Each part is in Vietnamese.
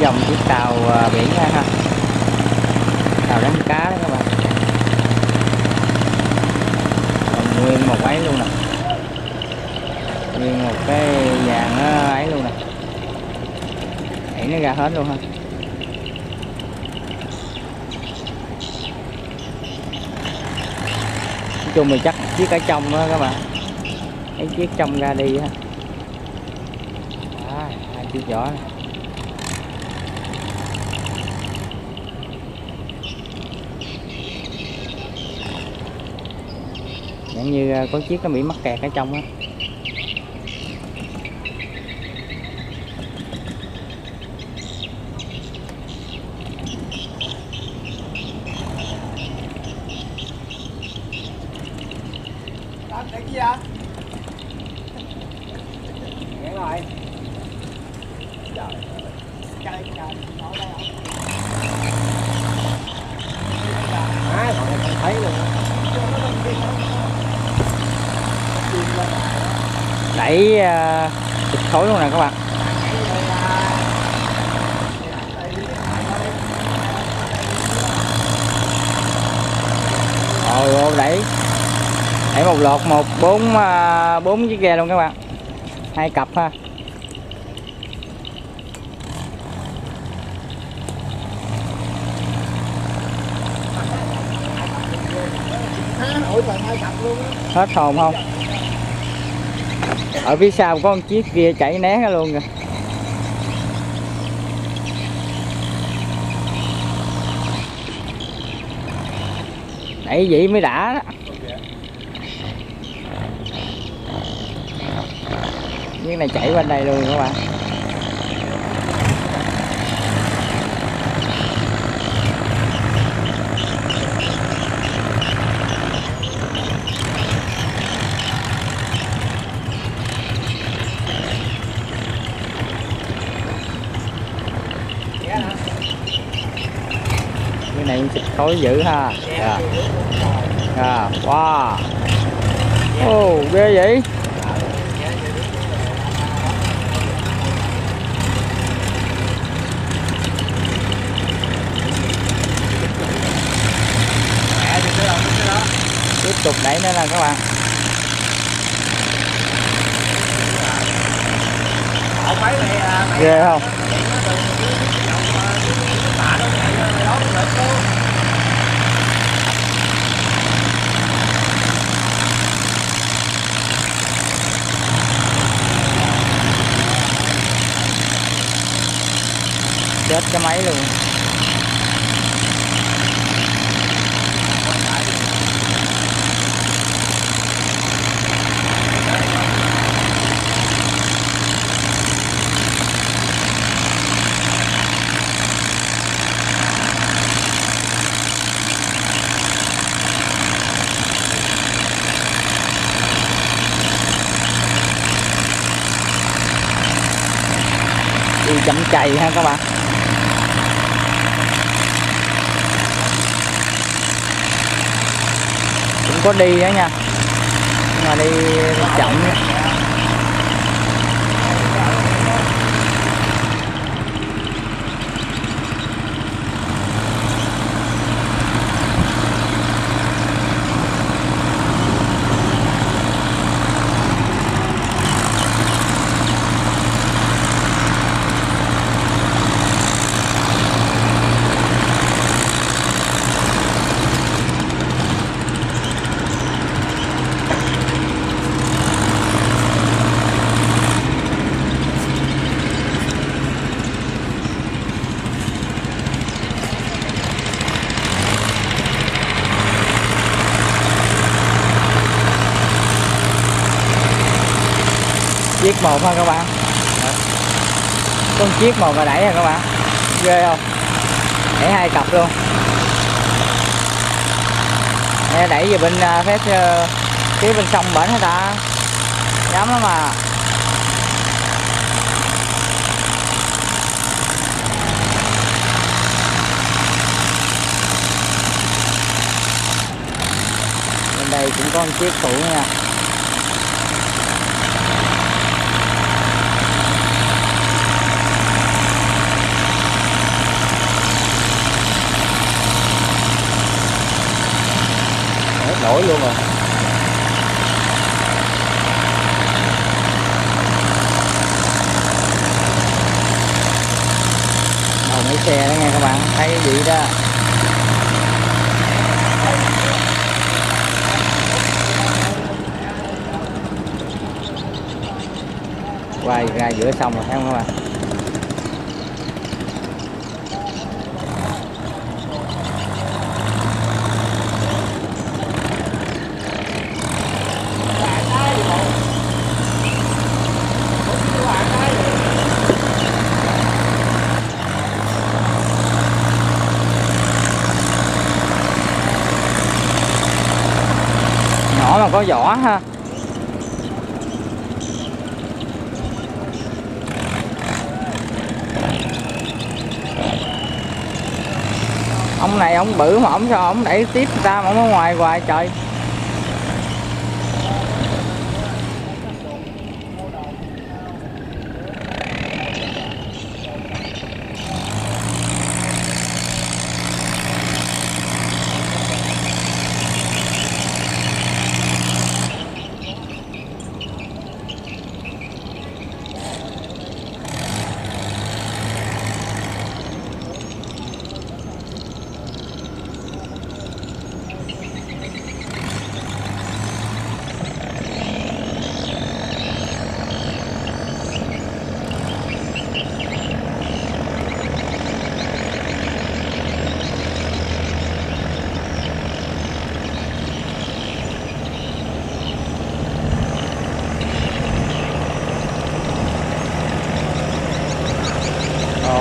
dòng chiếc tàu à, biển ha ha. Tàu đánh cá đó các bạn. Còn nguyên một ấy luôn nè. Nguyên một cái vàng nó à, ấy luôn nè. Đẩy nó ra hết luôn ha. Nói chung mình chắc chiếc ở trong đó các bạn. Cái chiếc trong ra đi ha. À, hai chiếc vỏ này. Giống như à, có chiếc nó bị mắc kẹt ở trong á. Để cái gì ạ? Nghe rồi. Trời ơi. Chơi trời, nói đây không? Á, còn này không thấy luôn á đẩy ờ, thịt khối luôn nè các bạn. Rồi ôi đẩy Đẩy một lột một, bốn ờ, bốn chiếc ghe luôn các bạn. Hai cặp ha. Hai cặp luôn hết hồn không? Ở phía sau có một chiếc kia chảy né ra luôn kìa. Nãy vậy mới đã đó. Chiếc này chạy bên đây luôn các bạn cái tối dữ ha. Dạ. Dạ wow. Ồ, ghê vậy. Tiếp tục đẩy nữa nè các bạn. Ghê không tạ nó chạy ra mày đó mày được luôn chết cái máy luôn. Đi chậm chày ha các bạn. Có đi đó nha. Nhưng mà đi chậm chiếc một ha các bạn? Con chiếc một mà đẩy ha các bạn? Ghê không? Đẩy hai cặp luôn. Nè, đẩy về bên à, phép ờ, phía bên sông bển hả ta? Dám lắm mà. Bên đây cũng có một chiếc phụ nha. Nổi luôn rồi. Đầu mấy xe đó nghe các bạn, thấy cái gì đó? Quay ra giữa sông rồi, thấy không các bạn? Mà có vỏ ha. Ông này ông bự mà ông sao ông đẩy tiếp người ta mà ông ở ngoài hoài trời.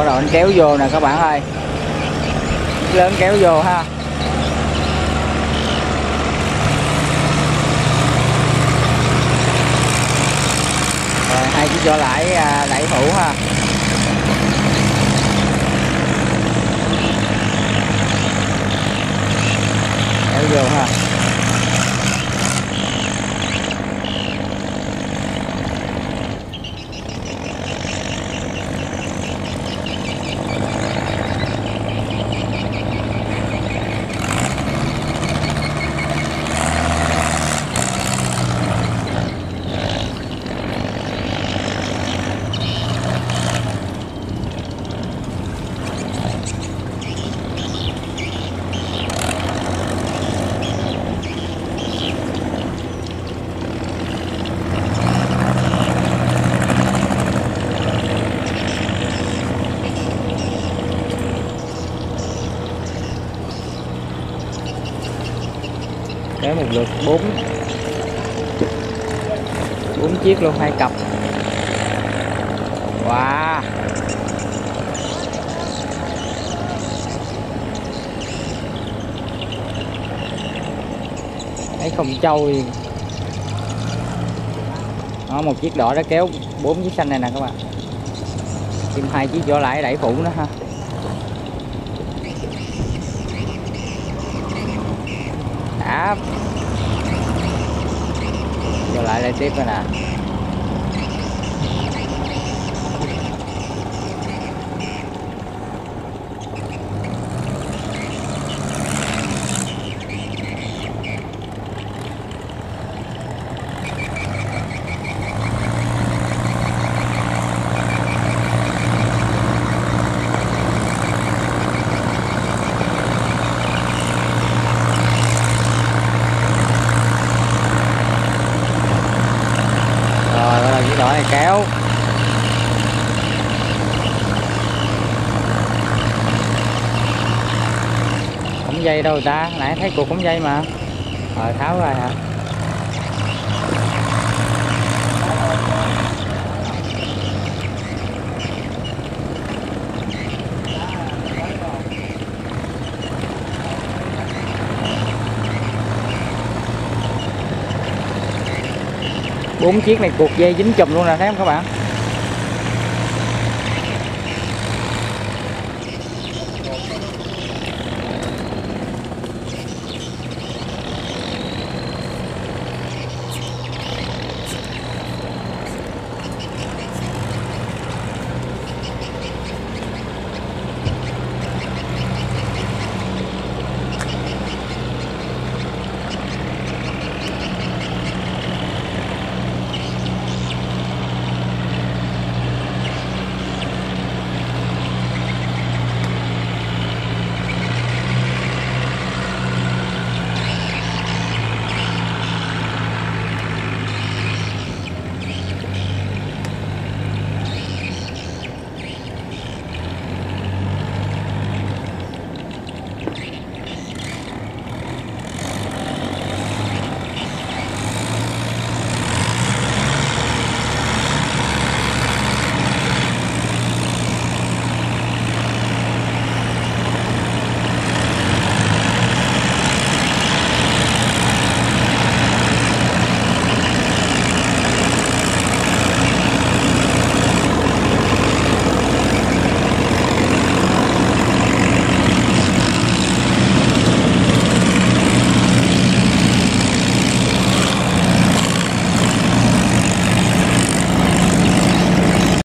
Bắt đầu anh kéo vô nè các bạn ơi. Lớn kéo vô ha. Rồi hai chiếc vỏ lại, à, đẩy thủ ha. Kéo vô ha. Lượt bốn. Bốn chiếc luôn, hai cặp. Wow. Thấy không trôi đó, một chiếc đỏ đã kéo bốn chiếc xanh này nè các bạn. Thêm hai chiếc vỏ lãi đẩy phụ nữa ha. Đã vô lại lên tiếp nữa nè rồi bắt đầu chiếc đỏ này kéo cũng dây đâu ta? Nãy thấy cục cũng dây mà. Rồi, tháo ra hả? Bốn chiếc này cuộc dây dính chùm luôn nè, thấy không các bạn?